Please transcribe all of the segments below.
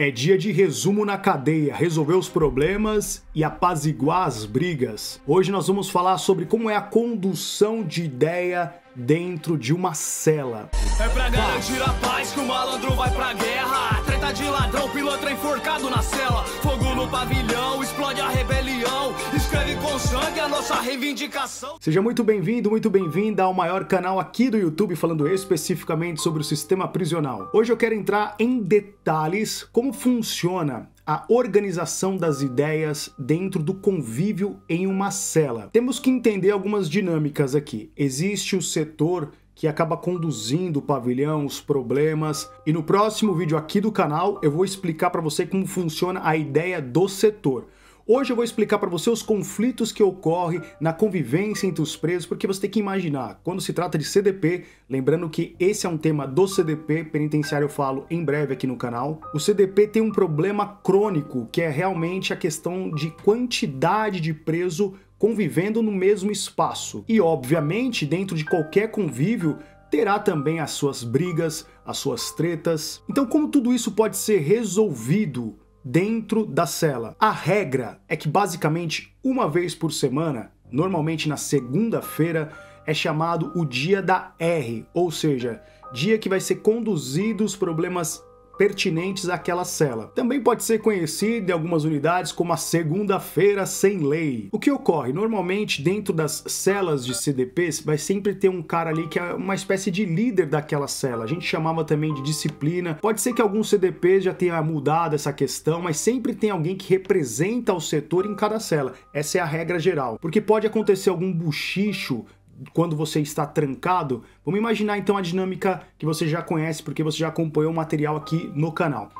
É dia de resumo na cadeia, resolver os problemas e apaziguar as brigas. Hoje nós vamos falar sobre como é a condução de ideia dentro de uma cela. É pra garantir a paz que o malandro vai pra guerra. Treta de ladrão, pilantra enforcado na cela. No pavilhão, explode a rebelião. Escreve com sangue a nossa reivindicação. Seja muito bem-vindo, muito bem-vinda ao maior canal aqui do YouTube falando especificamente sobre o sistema prisional. Hoje eu quero entrar em detalhes como funciona a organização das ideias dentro do convívio em uma cela. Temos que entender algumas dinâmicas aqui. Existe o setor que acaba conduzindo o pavilhão, os problemas. E no próximo vídeo aqui do canal eu vou explicar para você como funciona a ideia do setor. Hoje eu vou explicar para você os conflitos que ocorrem na convivência entre os presos, porque você tem que imaginar, quando se trata de CDP, lembrando que esse é um tema do CDP, penitenciário eu falo em breve aqui no canal, o CDP tem um problema crônico, que é realmente a questão de quantidade de preso convivendo no mesmo espaço. E obviamente, dentro de qualquer convívio, terá também as suas brigas, as suas tretas. Então, como tudo isso pode ser resolvido dentro da cela. A regra é que basicamente uma vez por semana, normalmente na segunda-feira, é chamado o dia da R, ou seja, dia que vai ser conduzido os problemas pertinentes àquela cela. Também pode ser conhecido em algumas unidades como a segunda-feira sem lei. O que ocorre? Normalmente, dentro das celas de CDPs, vai sempre ter um cara ali que é uma espécie de líder daquela cela. A gente chamava também de disciplina. Pode ser que alguns CDPs já tenha mudado essa questão, mas sempre tem alguém que representa o setor em cada cela. Essa é a regra geral. Porque pode acontecer algum buchicho quando você está trancado, vamos imaginar então a dinâmica que você já conhece porque você já acompanhou o material aqui no canal.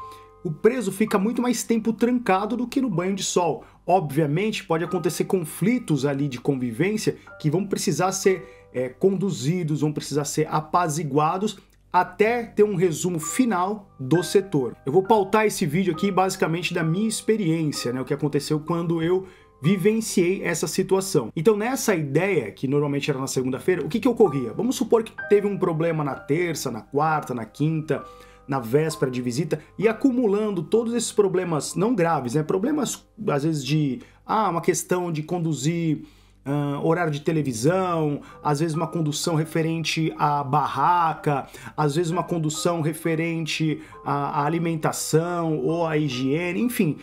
O preso fica muito mais tempo trancado do que no banho de sol. Obviamente, pode acontecer conflitos ali de convivência que vão precisar ser é, conduzidos, vão precisar ser apaziguados até ter um resumo final do setor. Eu vou pautar esse vídeo aqui basicamente da minha experiência, né, o que aconteceu quando eu vivenciei essa situação. Então, nessa ideia, que normalmente era na segunda-feira, o que, que ocorria? Vamos supor que teve um problema na terça, na quarta, na quinta, na véspera de visita e acumulando todos esses problemas não graves, né? Problemas às vezes de ah, uma questão de conduzir uh, horário de televisão, às vezes uma condução referente à barraca, às vezes uma condução referente à, à alimentação ou à higiene, enfim,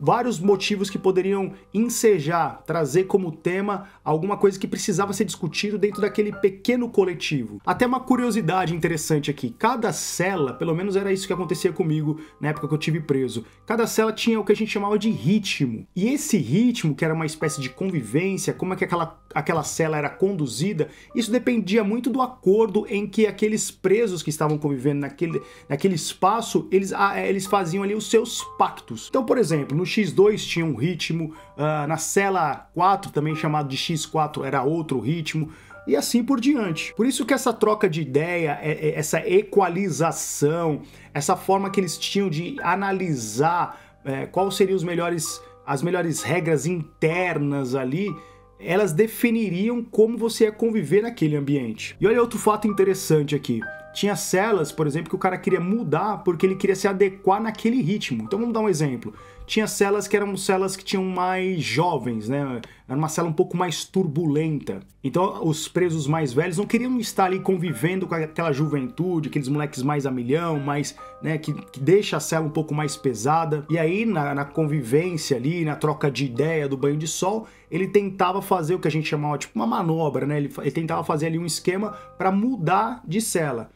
vários motivos que poderiam ensejar, trazer como tema alguma coisa que precisava ser discutido dentro daquele pequeno coletivo. Até uma curiosidade interessante aqui: cada cela, pelo menos era isso que acontecia comigo na época que eu tive preso, cada cela tinha o que a gente chamava de ritmo. E esse ritmo, que era uma espécie de convivência, como é que aquela, aquela cela era conduzida, isso dependia muito do acordo em que aqueles presos que estavam convivendo naquele, naquele espaço, eles, ah, eles faziam ali os seus pactos. Então, por exemplo, no X2 tinha um ritmo, uh, na cela 4, também chamado de X4, era outro ritmo, e assim por diante. Por isso que essa troca de ideia, é, é, essa equalização, essa forma que eles tinham de analisar é, quais seriam os melhores, as melhores regras internas ali, elas definiriam como você ia conviver naquele ambiente. E olha outro fato interessante aqui. Tinha celas, por exemplo, que o cara queria mudar porque ele queria se adequar naquele ritmo. Então vamos dar um exemplo. Tinha celas que eram celas que tinham mais jovens, né? Era uma cela um pouco mais turbulenta. Então os presos mais velhos não queriam estar ali convivendo com aquela juventude, aqueles moleques mais a milhão, mais, né, que, que deixa a cela um pouco mais pesada. E aí na, na convivência ali, na troca de ideia do banho de sol, ele tentava fazer o que a gente chamava tipo uma manobra, né? Ele, ele tentava fazer ali um esquema para mudar de cela.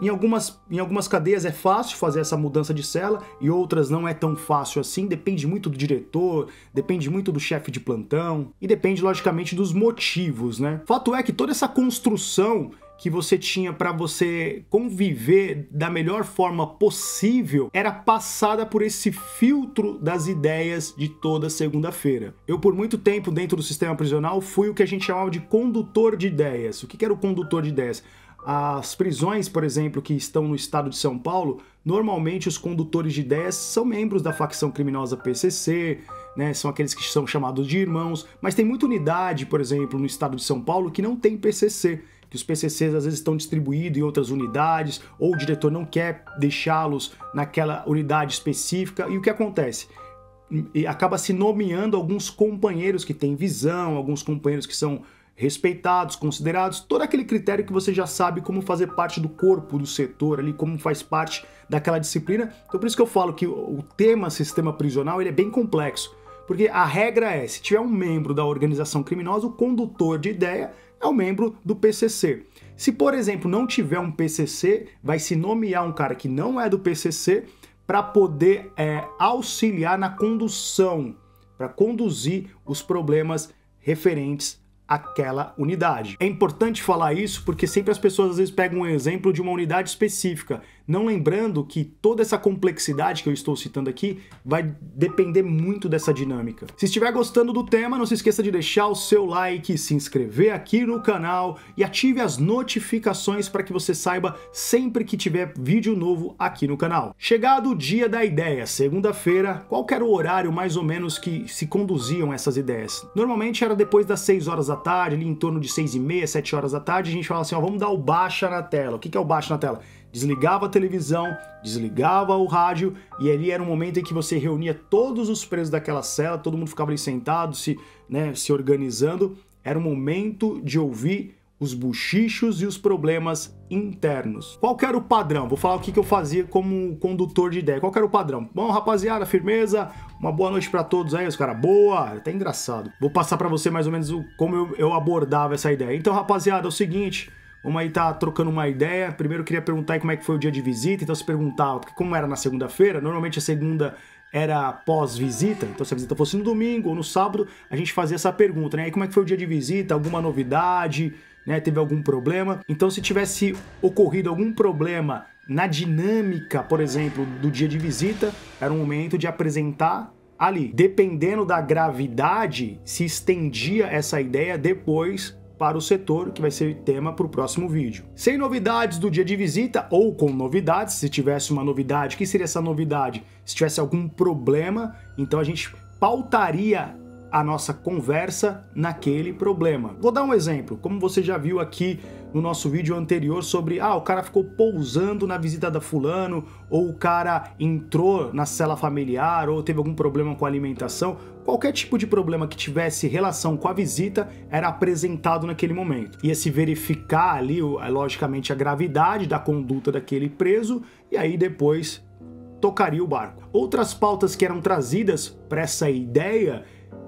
Em algumas, em algumas cadeias é fácil fazer essa mudança de cela e outras não é tão fácil assim, depende muito do diretor, depende muito do chefe de plantão e depende logicamente dos motivos, né? Fato é que toda essa construção que você tinha para você conviver da melhor forma possível era passada por esse filtro das ideias de toda segunda-feira. Eu, por muito tempo, dentro do sistema prisional, fui o que a gente chamava de condutor de ideias. O que era o condutor de ideias? As prisões, por exemplo, que estão no estado de São Paulo, normalmente os condutores de ideias são membros da facção criminosa PCC, né, são aqueles que são chamados de irmãos, mas tem muita unidade, por exemplo, no estado de São Paulo que não tem PCC. que os PCCs às vezes estão distribuídos em outras unidades, ou o diretor não quer deixá-los naquela unidade específica. E o que acontece? E acaba se nomeando alguns companheiros que têm visão, alguns companheiros que são respeitados, considerados, todo aquele critério que você já sabe como fazer parte do corpo do setor ali, como faz parte daquela disciplina. Então por isso que eu falo que o tema sistema prisional ele é bem complexo, porque a regra é, se tiver um membro da organização criminosa, o condutor de ideia é o membro do PCC. Se, por exemplo, não tiver um PCC, vai se nomear um cara que não é do PCC para poder é, auxiliar na condução, para conduzir os problemas referentes aquela unidade. É importante falar isso porque sempre as pessoas às vezes pegam um exemplo de uma unidade específica, não lembrando que toda essa complexidade que eu estou citando aqui vai depender muito dessa dinâmica. Se estiver gostando do tema, não se esqueça de deixar o seu like, se inscrever aqui no canal e ative as notificações para que você saiba sempre que tiver vídeo novo aqui no canal. Chegado o dia da ideia, segunda-feira, qual era o horário mais ou menos que se conduziam essas ideias? Normalmente era depois das 6 horas da tarde, ali em torno de 6 e meia, 7 horas da tarde, a gente fala assim, ó, vamos dar o baixa na tela. O que é o baixa na tela? Desligava a televisão, desligava o rádio e ali era um momento em que você reunia todos os presos daquela cela, todo mundo ficava ali sentado, se, né, se organizando. Era o momento de ouvir os buchichos e os problemas internos. Qual era o padrão? Vou falar o que eu fazia como condutor de ideia. Qual era o padrão? Bom, rapaziada, firmeza, uma boa noite para todos aí, os caras. Boa, até engraçado. Vou passar para você mais ou menos como eu abordava essa ideia. Então, rapaziada, é o seguinte, Vamos aí tá trocando uma ideia. Primeiro queria perguntar como é que foi o dia de visita. Então se perguntava, como era na segunda-feira, normalmente a segunda era pós-visita, então se a visita fosse no domingo ou no sábado, a gente fazia essa pergunta, né? Aí como é que foi o dia de visita? Alguma novidade? Né? Teve algum problema? Então se tivesse ocorrido algum problema na dinâmica, por exemplo, do dia de visita, era um momento de apresentar ali. Dependendo da gravidade, se estendia essa ideia depois para o setor, que vai ser tema para o próximo vídeo. Sem novidades do dia de visita ou com novidades, se tivesse uma novidade, que seria essa novidade? Se tivesse algum problema, então a gente pautaria a nossa conversa naquele problema. Vou dar um exemplo, como você já viu aqui no nosso vídeo anterior sobre, ah, o cara ficou pousando na visita da fulano, ou o cara entrou na cela familiar, ou teve algum problema com a alimentação. Qualquer tipo de problema que tivesse relação com a visita era apresentado naquele momento. Ia se verificar ali, logicamente, a gravidade da conduta daquele preso, e aí depois tocaria o barco. Outras pautas que eram trazidas para essa ideia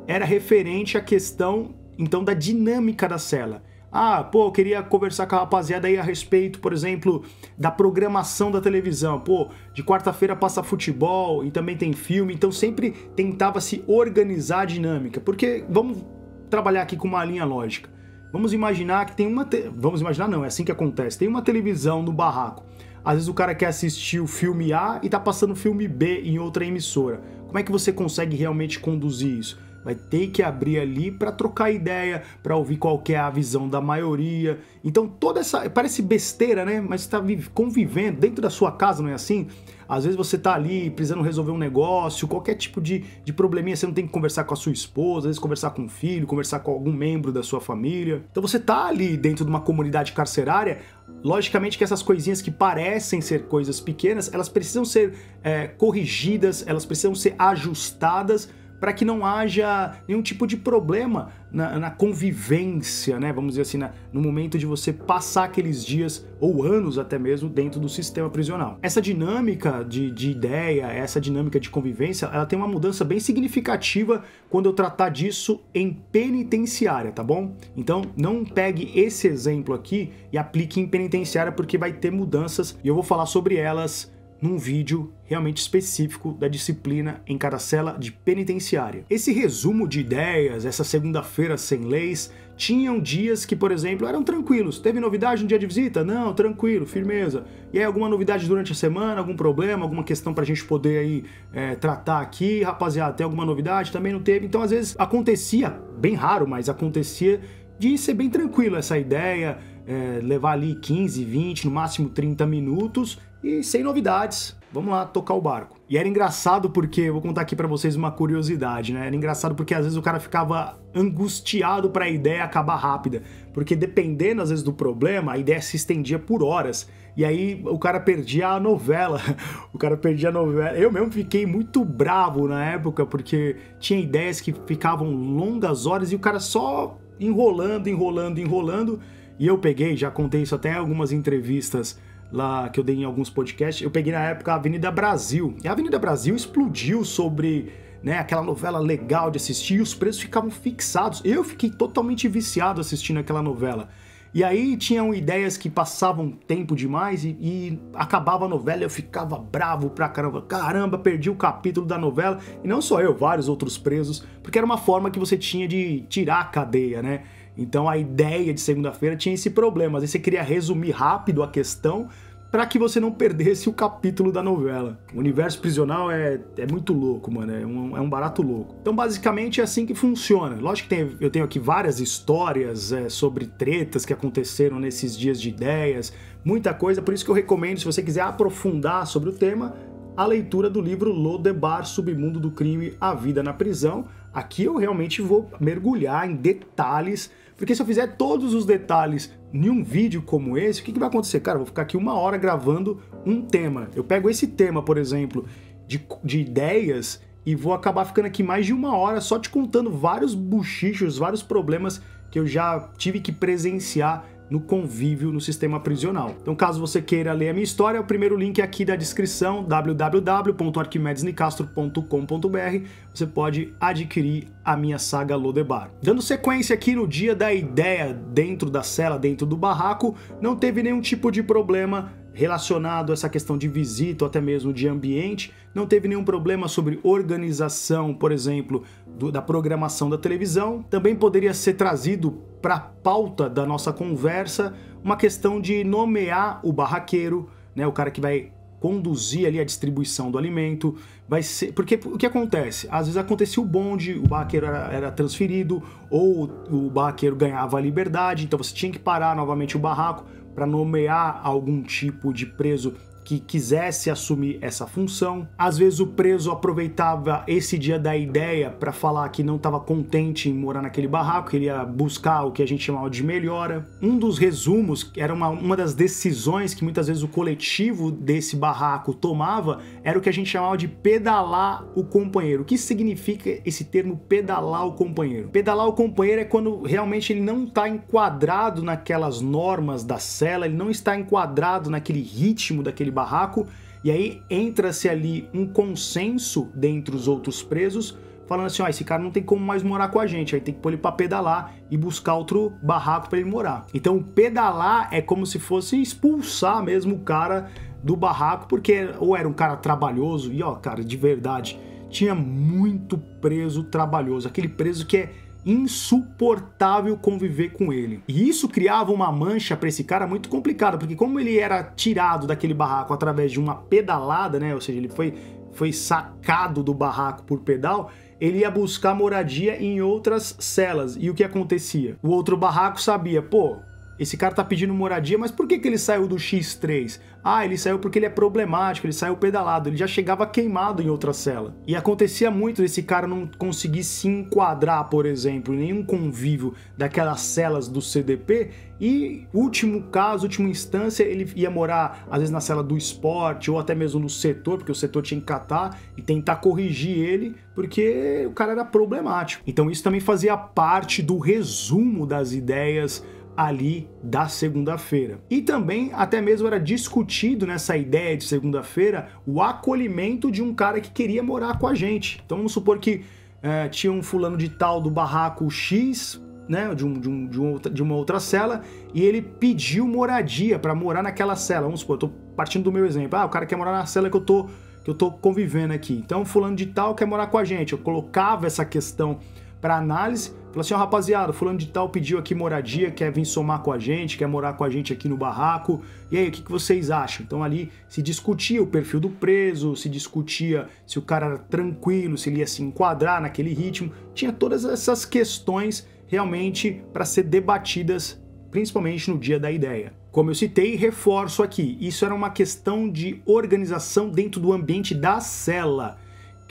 era referente à questão então da dinâmica da cela. Ah, pô, eu queria conversar com a rapaziada aí a respeito, por exemplo, da programação da televisão. Pô, de quarta-feira passa futebol e também tem filme, então sempre tentava se organizar a dinâmica. Porque vamos trabalhar aqui com uma linha lógica. Vamos imaginar que tem uma. Te... Vamos imaginar, não, é assim que acontece. Tem uma televisão no barraco. Às vezes o cara quer assistir o filme A e tá passando o filme B em outra emissora. Como é que você consegue realmente conduzir isso? Vai ter que abrir ali para trocar ideia, para ouvir qual é a visão da maioria. Então toda essa parece besteira, né? Mas está convivendo dentro da sua casa, não é assim? Às vezes você tá ali precisando resolver um negócio, qualquer tipo de, de probleminha, você não tem que conversar com a sua esposa, às vezes conversar com o filho, conversar com algum membro da sua família. Então você tá ali dentro de uma comunidade carcerária, logicamente que essas coisinhas que parecem ser coisas pequenas, elas precisam ser é, corrigidas, elas precisam ser ajustadas para que não haja nenhum tipo de problema na, na convivência, né? Vamos dizer assim, na, no momento de você passar aqueles dias ou anos até mesmo dentro do sistema prisional. Essa dinâmica de, de ideia, essa dinâmica de convivência, ela tem uma mudança bem significativa quando eu tratar disso em penitenciária, tá bom? Então não pegue esse exemplo aqui e aplique em penitenciária porque vai ter mudanças e eu vou falar sobre elas num vídeo realmente específico da disciplina em cada cela de penitenciária. Esse resumo de ideias, essa segunda-feira sem leis, tinham dias que, por exemplo, eram tranquilos. Teve novidade no dia de visita? Não, tranquilo, firmeza. E aí, alguma novidade durante a semana, algum problema, alguma questão pra gente poder aí é, tratar aqui? Rapaziada, tem alguma novidade? Também não teve. Então, às vezes, acontecia, bem raro, mas acontecia de ser bem tranquilo essa ideia, é, levar ali 15, 20, no máximo 30 minutos e sem novidades. vamos lá tocar o barco. E era engraçado porque, vou contar aqui para vocês uma curiosidade, né? Era engraçado porque às vezes o cara ficava angustiado para a ideia acabar rápida, porque dependendo às vezes do problema, a ideia se estendia por horas. E aí o cara perdia a novela. O cara perdia a novela. Eu mesmo fiquei muito bravo na época porque tinha ideias que ficavam longas horas e o cara só enrolando, enrolando, enrolando. E eu peguei, já contei isso até em algumas entrevistas lá que eu dei em alguns podcasts. Eu peguei na época a Avenida Brasil. E a Avenida Brasil explodiu sobre né, aquela novela legal de assistir e os preços ficavam fixados. Eu fiquei totalmente viciado assistindo aquela novela. E aí tinham ideias que passavam tempo demais e, e, acabava a novela eu ficava bravo pra caramba. Caramba, perdi o capítulo da novela. E não só eu, vários outros presos, porque era uma forma que você tinha de tirar a cadeia, né? Então a ideia de segunda-feira tinha esse problema. Às vezes você queria resumir rápido a questão para que você não perdesse o capítulo da novela. O universo prisional é, é muito louco, mano. É um, é um barato louco. Então, basicamente, é assim que funciona. Lógico que tem, eu tenho aqui várias histórias é, sobre tretas que aconteceram nesses dias de ideias, muita coisa. Por isso que eu recomendo, se você quiser aprofundar sobre o tema, a leitura do livro Lodebar, Submundo do Crime, A Vida na Prisão. Aqui eu realmente vou mergulhar em detalhes, porque se eu fizer todos os detalhes em um vídeo como esse, o que, que vai acontecer? Cara, eu vou ficar aqui uma hora gravando um tema. Eu pego esse tema, por exemplo, de, de ideias e vou acabar ficando aqui mais de uma hora só te contando vários buchichos, vários problemas que eu já tive que presenciar no convívio no sistema prisional. Então, caso você queira ler a minha história, o primeiro link é aqui da descrição, www.arquimedesnicastro.com.br, você pode adquirir a minha saga Lodebar. Dando sequência aqui no dia da ideia dentro da cela, dentro do barraco, não teve nenhum tipo de problema relacionado a essa questão de visita ou até mesmo de ambiente, não teve nenhum problema sobre organização, por exemplo, do, da programação da televisão. Também poderia ser trazido para a pauta da nossa conversa uma questão de nomear o barraqueiro, né, o cara que vai conduzir ali a distribuição do alimento, vai ser porque o que acontece? Às vezes acontecia o bonde, o barraqueiro era, era transferido ou o barraqueiro ganhava a liberdade, então você tinha que parar novamente o barraco para nomear algum tipo de preso que quisesse assumir essa função. Às vezes o preso aproveitava esse dia da ideia para falar que não estava contente em morar naquele barraco, que ele ia buscar o que a gente chamava de melhora. Um dos resumos, era uma, uma das decisões que muitas vezes o coletivo desse barraco tomava, era o que a gente chamava de pedalar o companheiro. O que significa esse termo pedalar o companheiro? Pedalar o companheiro é quando realmente ele não está enquadrado naquelas normas da cela, ele não está enquadrado naquele ritmo daquele barraco, e aí entra-se ali um consenso dentre os outros presos, falando assim: ó, esse cara não tem como mais morar com a gente, aí tem que pôr ele pra pedalar e buscar outro barraco para ele morar. Então, pedalar é como se fosse expulsar mesmo o cara do barraco, porque ou era um cara trabalhoso, e ó, cara, de verdade, tinha muito preso trabalhoso, aquele preso que é insuportável conviver com ele. E isso criava uma mancha para esse cara muito complicada, porque como ele era tirado daquele barraco através de uma pedalada, né, ou seja, ele foi foi sacado do barraco por pedal, ele ia buscar moradia em outras celas. E o que acontecia? O outro barraco sabia, pô, esse cara tá pedindo moradia, mas por que, que ele saiu do X3? Ah, ele saiu porque ele é problemático, ele saiu pedalado, ele já chegava queimado em outra cela. E acontecia muito desse cara não conseguir se enquadrar, por exemplo, em nenhum convívio daquelas celas do CDP. E último caso, última instância, ele ia morar às vezes na cela do esporte ou até mesmo no setor, porque o setor tinha que catar e tentar corrigir ele, porque o cara era problemático. Então isso também fazia parte do resumo das ideias ali da segunda-feira. E também até mesmo era discutido nessa ideia de segunda-feira o acolhimento de um cara que queria morar com a gente. Então vamos supor que é, tinha um fulano de tal do barraco X, né, de, um, de, um, de, um, de uma outra cela, e ele pediu moradia para morar naquela cela. Vamos supor, eu tô partindo do meu exemplo. Ah, o cara quer morar na cela que eu tô que eu tô convivendo aqui. Então, fulano de tal quer morar com a gente. Eu colocava essa questão para análise. Falou assim, ó, oh, rapaziada, fulano de tal pediu aqui moradia, quer vir somar com a gente, quer morar com a gente aqui no barraco. E aí, o que, que vocês acham? Então ali se discutia o perfil do preso, se discutia se o cara era tranquilo, se ele ia se enquadrar naquele ritmo. Tinha todas essas questões realmente para ser debatidas, principalmente no dia da ideia. Como eu citei, reforço aqui, isso era uma questão de organização dentro do ambiente da cela.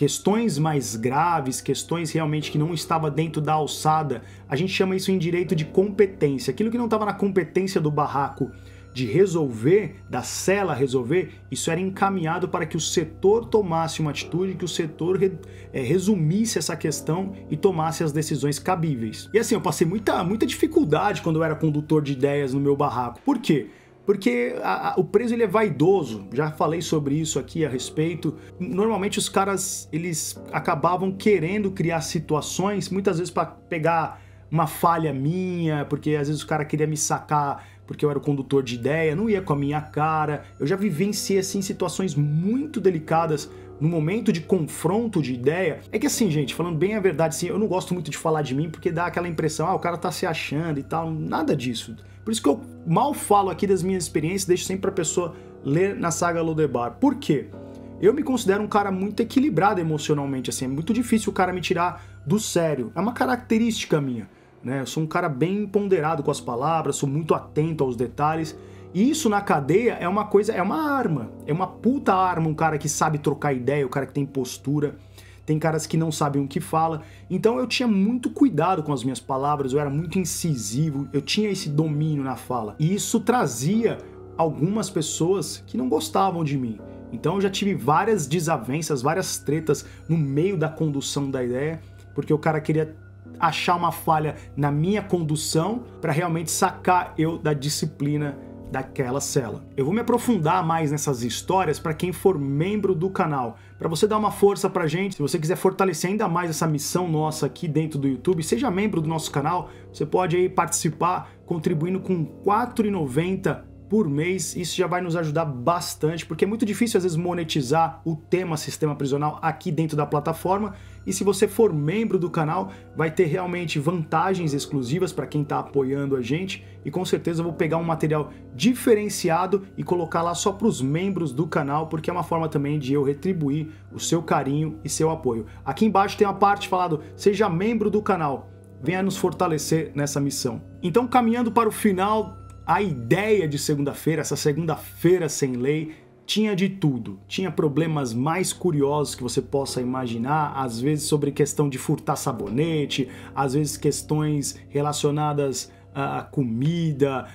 Questões mais graves, questões realmente que não estava dentro da alçada, a gente chama isso em direito de competência. Aquilo que não estava na competência do barraco de resolver, da cela resolver, isso era encaminhado para que o setor tomasse uma atitude, que o setor é, resumisse essa questão e tomasse as decisões cabíveis. E assim, eu passei muita, muita dificuldade quando eu era condutor de ideias no meu barraco. Por quê? Porque a, a, o preso ele é vaidoso, já falei sobre isso aqui a respeito. Normalmente os caras eles acabavam querendo criar situações, muitas vezes para pegar uma falha minha, porque às vezes o cara queria me sacar porque eu era o condutor de ideia, não ia com a minha cara. Eu já vivenciei assim situações muito delicadas no momento de confronto de ideia. É que assim, gente, falando bem a verdade, assim, eu não gosto muito de falar de mim porque dá aquela impressão, ah, o cara tá se achando e tal, nada disso. Por isso que eu mal falo aqui das minhas experiências, deixo sempre pra pessoa ler na saga Lodebar. Por quê? Eu me considero um cara muito equilibrado emocionalmente, assim, é muito difícil o cara me tirar do sério. É uma característica minha. Né? Eu sou um cara bem ponderado com as palavras, sou muito atento aos detalhes. E isso na cadeia é uma coisa, é uma arma, é uma puta arma, um cara que sabe trocar ideia, o um cara que tem postura. Tem caras que não sabem o que fala. Então eu tinha muito cuidado com as minhas palavras, eu era muito incisivo, eu tinha esse domínio na fala. E isso trazia algumas pessoas que não gostavam de mim. Então eu já tive várias desavenças, várias tretas no meio da condução da ideia, porque o cara queria achar uma falha na minha condução para realmente sacar eu da disciplina daquela cela. Eu vou me aprofundar mais nessas histórias para quem for membro do canal, para você dar uma força pra gente. Se você quiser fortalecer ainda mais essa missão nossa aqui dentro do YouTube, seja membro do nosso canal, você pode aí participar contribuindo com R$ 4,90 por mês. Isso já vai nos ajudar bastante, porque é muito difícil às vezes monetizar o tema sistema prisional aqui dentro da plataforma. E se você for membro do canal, vai ter realmente vantagens exclusivas para quem está apoiando a gente. E com certeza eu vou pegar um material diferenciado e colocar lá só para os membros do canal, porque é uma forma também de eu retribuir o seu carinho e seu apoio. Aqui embaixo tem a parte falado, seja membro do canal venha nos fortalecer nessa missão. Então, caminhando para o final a ideia de segunda-feira, essa segunda-feira sem lei, tinha de tudo. Tinha problemas mais curiosos que você possa imaginar, às vezes sobre questão de furtar sabonete, às vezes questões relacionadas à comida.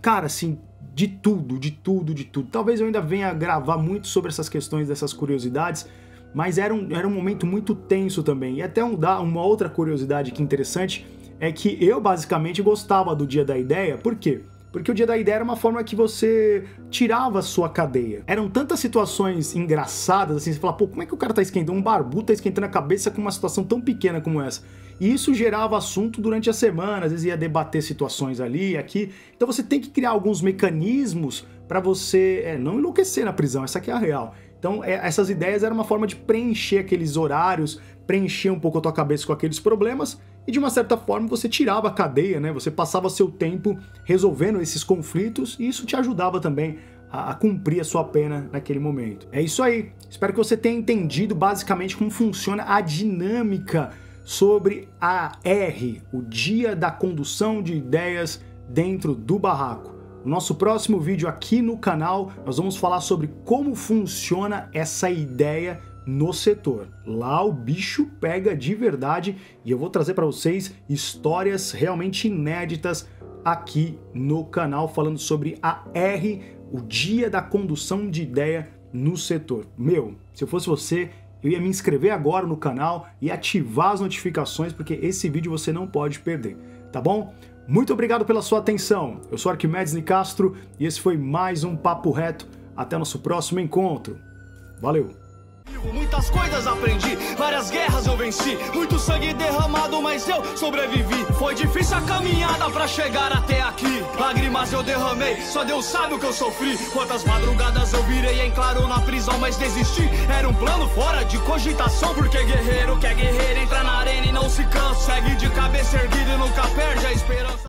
Cara, assim, de tudo, de tudo, de tudo. Talvez eu ainda venha gravar muito sobre essas questões, dessas curiosidades, mas era um, era um momento muito tenso também. E até um, uma outra curiosidade que interessante é que eu basicamente gostava do dia da ideia, por quê? Porque o dia da ideia era uma forma que você tirava a sua cadeia. Eram tantas situações engraçadas, assim, você fala, pô, como é que o cara tá esquentando? Um barbudo tá esquentando a cabeça com uma situação tão pequena como essa. E isso gerava assunto durante a semana, às vezes ia debater situações ali, aqui. Então você tem que criar alguns mecanismos para você é, não enlouquecer na prisão, essa aqui é a real. Então, é, essas ideias eram uma forma de preencher aqueles horários, preencher um pouco a tua cabeça com aqueles problemas e de uma certa forma você tirava a cadeia, né? Você passava seu tempo resolvendo esses conflitos e isso te ajudava também a, cumprir a sua pena naquele momento. É isso aí. Espero que você tenha entendido basicamente como funciona a dinâmica sobre a R, o dia da condução de ideias dentro do barraco. No nosso próximo vídeo aqui no canal, nós vamos falar sobre como funciona essa ideia no setor. Lá o bicho pega de verdade e eu vou trazer para vocês histórias realmente inéditas aqui no canal falando sobre a R, o dia da condução de ideia no setor. Meu, se eu fosse você, eu ia me inscrever agora no canal e ativar as notificações porque esse vídeo você não pode perder, tá bom? Muito obrigado pela sua atenção. Eu sou Arquimedes Nicastro e esse foi mais um Papo Reto. Até nosso próximo encontro. Valeu! Muitas coisas aprendi, várias guerras eu venci, muito sangue derramado, mas eu sobrevivi. Foi difícil a caminhada para chegar até aqui. Lágrimas eu derramei, só Deus sabe o que eu sofri. Quantas madrugadas eu virei em claro na prisão, mas desisti. Era um plano fora de cogitação, porque guerreiro quer guerreiro, entra na arena e não se cansa. Segue de cabeça erguida e nunca perde a esperança.